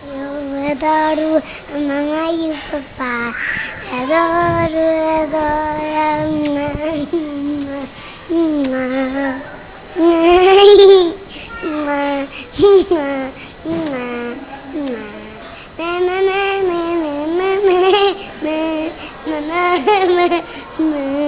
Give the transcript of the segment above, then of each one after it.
Eu adoro a mamãe e o papá. Adoro, adoro a mamãe. Mamãe.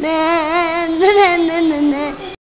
na